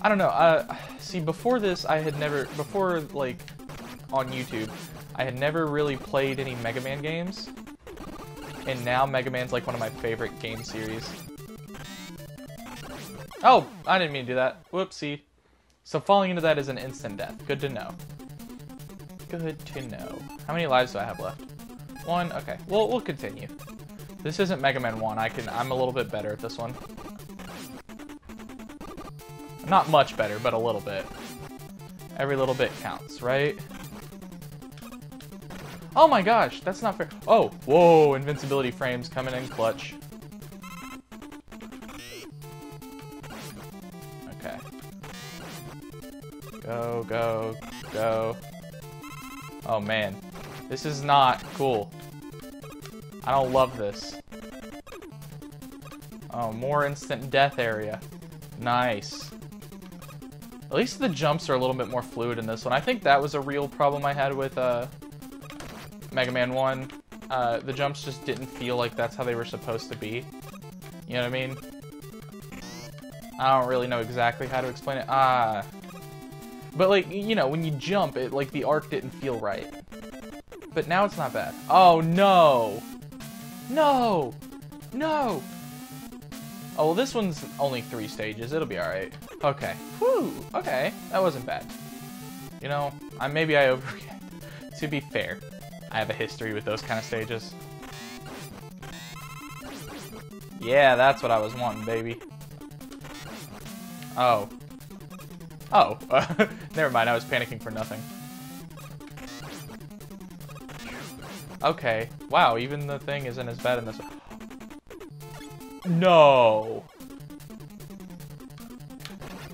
I don't know. Uh, see, before this, I had never, before like on YouTube, I had never really played any Mega Man games, and now Mega Man's like one of my favorite game series. Oh, I didn't mean to do that. Whoopsie. So falling into that is an instant death. Good to know. Good to know. How many lives do I have left? One. Okay. Well, we'll continue. This isn't Mega Man 1. I can. I'm a little bit better at this one. Not much better, but a little bit. Every little bit counts, right? Oh my gosh, that's not fair. Oh, whoa, invincibility frames coming in clutch. Okay. Go, go, go. Oh man, this is not cool. I don't love this. Oh, more instant death area. Nice. At least the jumps are a little bit more fluid in this one. I think that was a real problem I had with uh, Mega Man 1. Uh, the jumps just didn't feel like that's how they were supposed to be. You know what I mean? I don't really know exactly how to explain it. Ah. But like, you know, when you jump, it like the arc didn't feel right. But now it's not bad. Oh no! No! No! Oh, well, this one's only three stages. It'll be alright. Okay. Whew. Okay. That wasn't bad. You know, I maybe I over... to be fair, I have a history with those kind of stages. Yeah, that's what I was wanting, baby. Oh. Oh. Never mind, I was panicking for nothing. Okay. Wow, even the thing isn't as bad in this. No.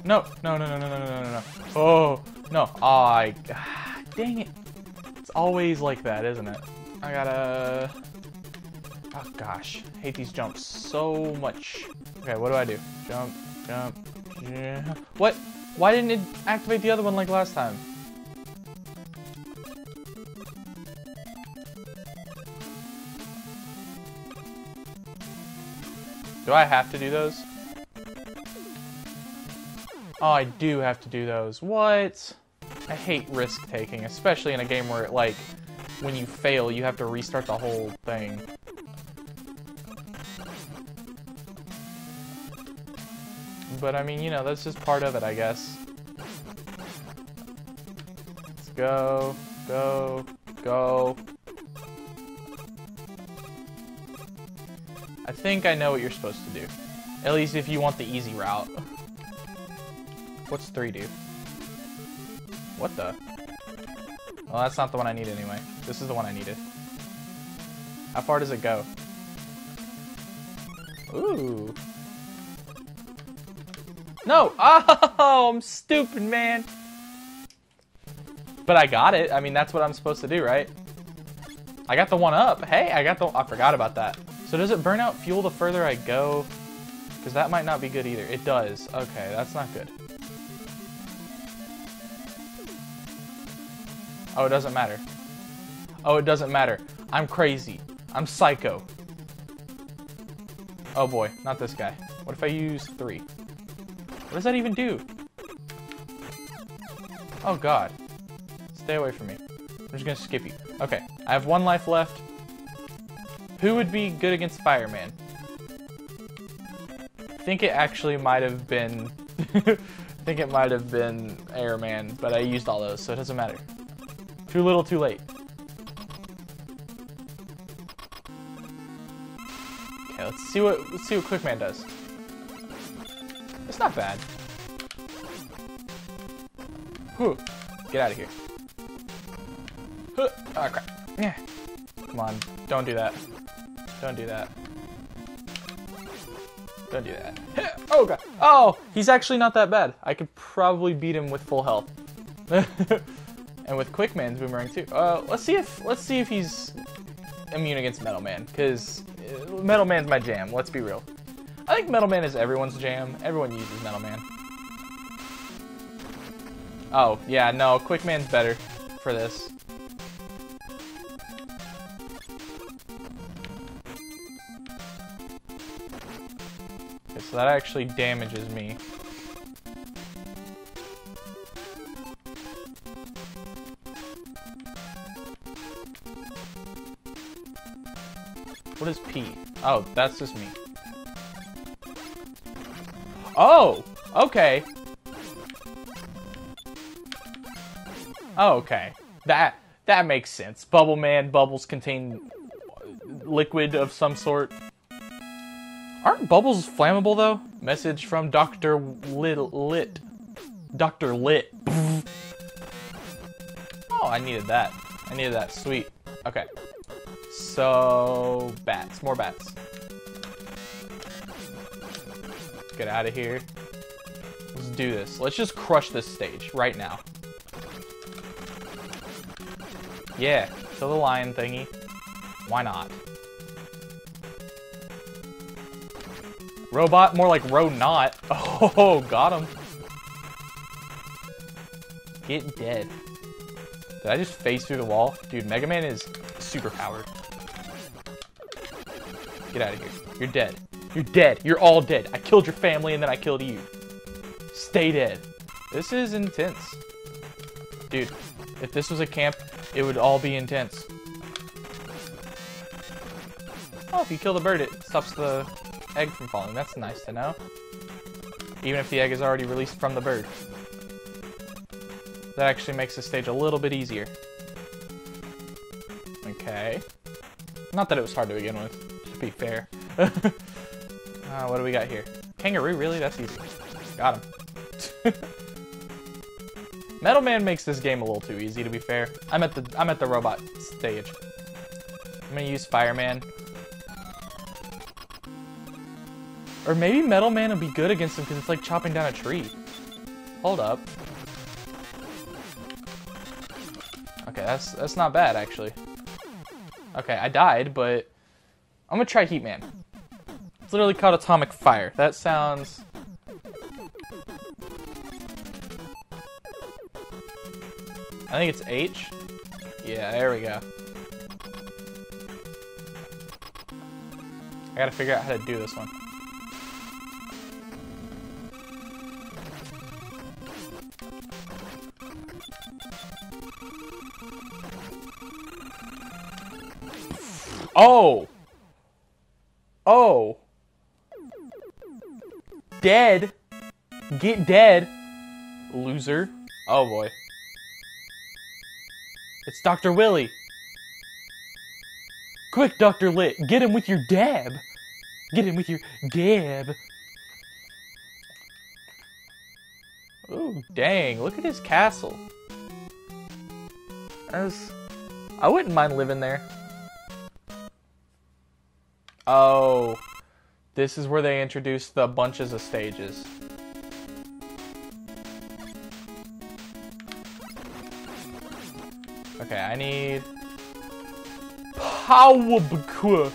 No, no, no, no, no, no, no, no, no. Oh, no. Oh, I... Dang it. It's always like that, isn't it? I gotta... Oh, gosh. I hate these jumps so much. Okay, what do I do? Jump, jump, yeah. What? Why didn't it activate the other one like last time? Do I have to do those? Oh, I do have to do those. What? I hate risk taking, especially in a game where, it, like, when you fail, you have to restart the whole thing. But, I mean, you know, that's just part of it, I guess. Let's go, go, go. I think I know what you're supposed to do. At least if you want the easy route. What's 3 do? What the? Well, that's not the one I need anyway. This is the one I needed. How far does it go? Ooh. No! Oh, I'm stupid, man! But I got it. I mean, that's what I'm supposed to do, right? I got the one up. Hey, I got the... I forgot about that. So does it burn out fuel the further I go? Because that might not be good either. It does. Okay, that's not good. Oh, it doesn't matter. Oh, it doesn't matter. I'm crazy. I'm psycho. Oh boy, not this guy. What if I use three? What does that even do? Oh god. Stay away from me. I'm just gonna skip you. Okay, I have one life left. Who would be good against Fireman? I think it actually might have been... I think it might have been Airman, but I used all those, so it doesn't matter. Too little, too late. Okay, let's see what let's see what Quickman does. It's not bad. Whew. Get out of here. Huh. Oh crap. Yeah. Come on, don't do that. Don't do that. Don't do that. Oh god. Oh, he's actually not that bad. I could probably beat him with full health. and with Quickman's boomerang too. Uh, let's see if let's see if he's immune against Metal Man, because uh, Metal Man's my jam. Let's be real. I think Metal Man is everyone's jam. Everyone uses Metal Man. Oh yeah, no, Quickman's better for this. Okay, so that actually damages me. What is P? Oh, that's just me. Oh, okay. Oh, okay. That that makes sense. Bubble Man bubbles contain liquid of some sort. Aren't bubbles flammable though? Message from Dr. Lit. Lit. Dr. Lit. oh, I needed that. I needed that. Sweet. Okay. So, bats. More bats. Get out of here. Let's do this. Let's just crush this stage right now. Yeah, kill the lion thingy. Why not? Robot, more like row not. Oh, got him. Get dead. Did I just face through the wall? Dude, Mega Man is super powered. Get out of here. You're dead. You're dead. You're all dead. I killed your family and then I killed you. Stay dead. This is intense. Dude, if this was a camp, it would all be intense. Oh, if you kill the bird, it stops the egg from falling. That's nice to know. Even if the egg is already released from the bird. That actually makes the stage a little bit easier. Okay. Not that it was hard to begin with, be fair. uh, what do we got here? Kangaroo, really? That's easy. Got him. Metal Man makes this game a little too easy, to be fair. I'm at the I'm at the robot stage. I'm gonna use Fireman. Or maybe Metal Man would be good against him because it's like chopping down a tree. Hold up. Okay, that's that's not bad actually. Okay, I died, but I'm gonna try Heat Man. It's literally called Atomic Fire. That sounds I think it's H. Yeah, there we go. I gotta figure out how to do this one. Oh! Oh! Dead! Get dead! Loser. Oh boy. It's Dr. Wily. Quick, Dr. Lit, get him with your dab. Get him with your dab. Ooh, dang, look at his castle. As I wouldn't mind living there. Oh, this is where they introduce the bunches of stages. Okay, I need power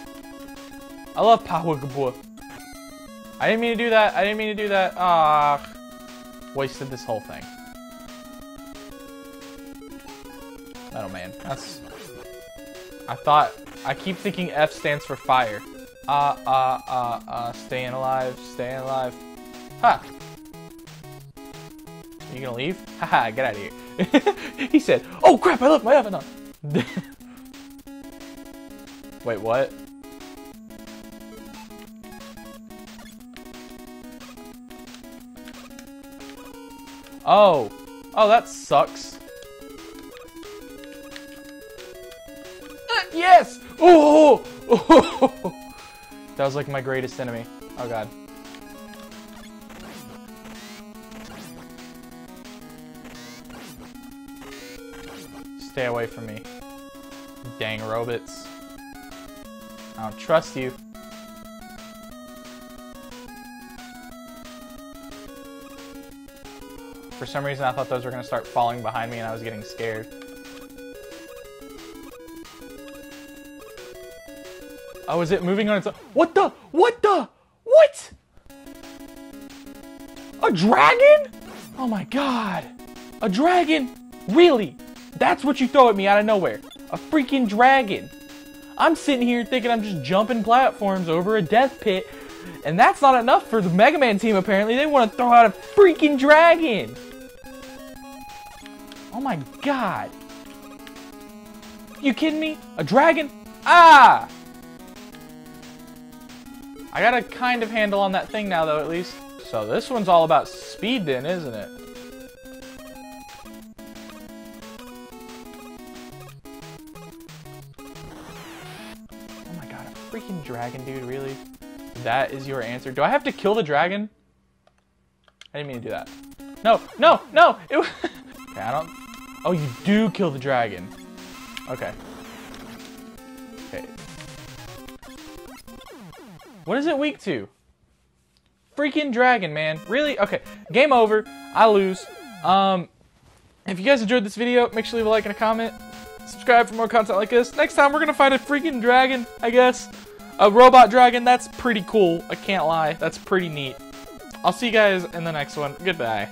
I love power I didn't mean to do that. I didn't mean to do that. Ah, wasted this whole thing. Metal Man. That's. I thought. I keep thinking F stands for fire. Uh, uh, uh, uh, staying alive, staying alive. Ha! You gonna leave? Haha, get out of here. he said, Oh crap, I left my oven on. Wait, what? Oh. Oh, that sucks. Uh, yes! Oh! That was like my greatest enemy. Oh god. Stay away from me. Dang robots. I don't trust you. For some reason, I thought those were going to start falling behind me and I was getting scared. Oh, is it moving on its own? What the? What the? What? A dragon? Oh my god. A dragon? Really? That's what you throw at me out of nowhere. A freaking dragon. I'm sitting here thinking I'm just jumping platforms over a death pit, and that's not enough for the Mega Man team apparently. They want to throw out a freaking dragon. Oh my god. You kidding me? A dragon? Ah! I got a kind of handle on that thing now, though, at least. So this one's all about speed then, isn't it? Oh my god, a freaking dragon, dude, really? That is your answer. Do I have to kill the dragon? I didn't mean to do that. No, no, no! It okay, I don't... Oh, you do kill the dragon. Okay. What is it weak to? Freaking dragon, man. Really? Okay. Game over. I lose. Um, if you guys enjoyed this video, make sure to leave a like and a comment. Subscribe for more content like this. Next time, we're going to fight a freaking dragon, I guess. A robot dragon. That's pretty cool. I can't lie. That's pretty neat. I'll see you guys in the next one. Goodbye.